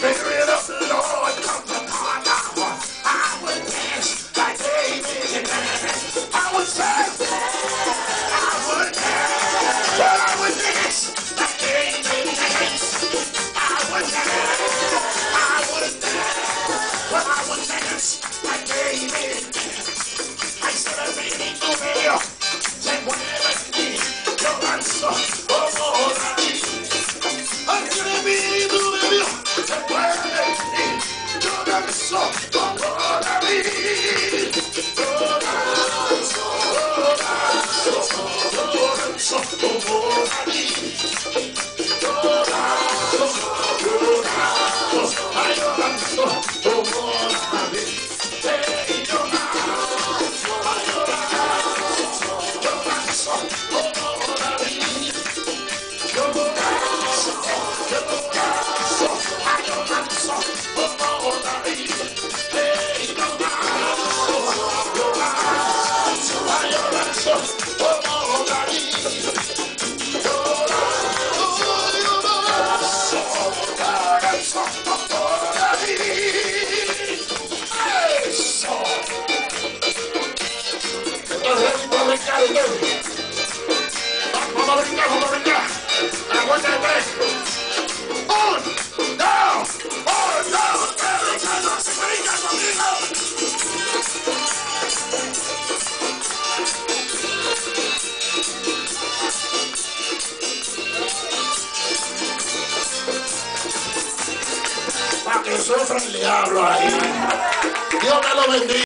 Christmas. Só por sufren le hablo ahí. Dios te lo bendiga.